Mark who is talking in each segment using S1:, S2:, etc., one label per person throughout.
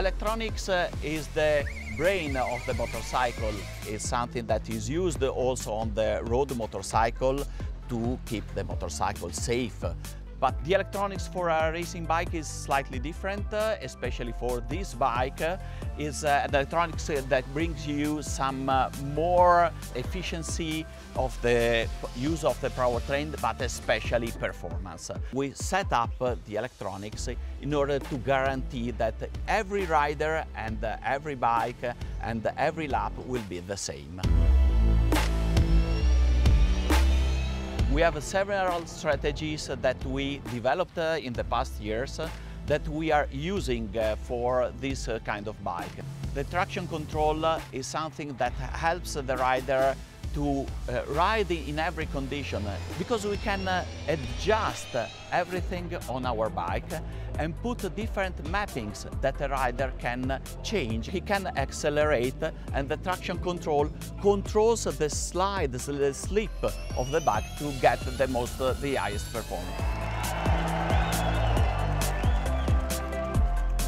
S1: Electronics uh, is the brain of the motorcycle. It's something that is used also on the road motorcycle to keep the motorcycle safe. But the electronics for a racing bike is slightly different, uh, especially for this bike. Uh, is uh, electronics uh, that brings you some uh, more efficiency of the use of the powertrain, but especially performance. We set up uh, the electronics in order to guarantee that every rider and every bike and every lap will be the same. We have several strategies that we developed uh, in the past years uh, that we are using uh, for this kind of bike. The traction control is something that helps the rider to uh, ride in every condition because we can uh, adjust everything on our bike and put different mappings that a rider can change. He can accelerate and the traction control controls the slide, the slip of the bike to get the most, the highest performance.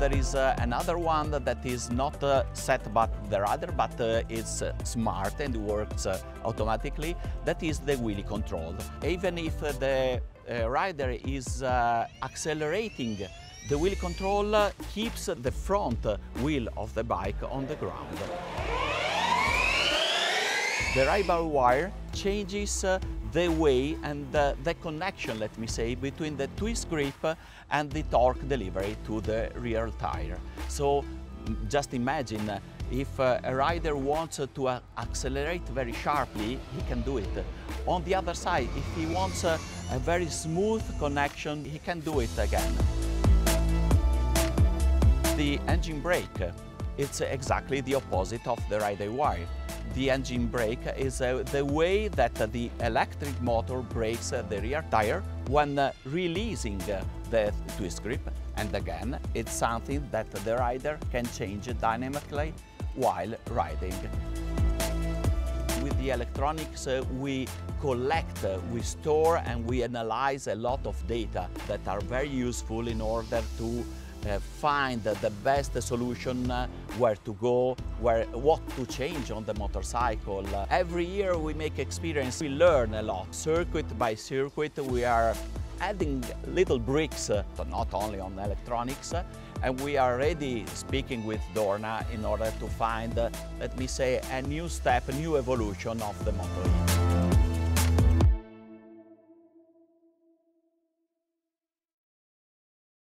S1: There is uh, another one that is not uh, set by the rider but uh, uh, smart and works automatically. That is the wheelie control. Even if the rider is accelerating, the wheelie control keeps the front wheel of the bike on the ground. The ride-by wire changes the way and the, the, connection, let me say, between the twist grip and the torque delivery to the rear tire. So just imagine uh, if uh, a rider wants to uh, accelerate very sharply, he can do it. On the other side, if he wants a, very smooth connection, he can do it again. The engine brake, it's exactly the opposite of the ride wire the engine brake is uh, the way that uh, the electric motor brakes uh, the rear tire when uh, releasing uh, the twist grip. And again, it's something that the rider can change dynamically while riding. With the electronics, uh, we collect, we store and we analyze a lot of data that are very useful in order to uh, find the best solution, uh, where to go, where, what to change on the motorcycle. Uh, every year we make experience, we learn a lot. Circuit by circuit we are adding little bricks, uh, not only on electronics, uh, and we are already speaking with Dorna in order to find, let me say, a new step, a new evolution of the motor.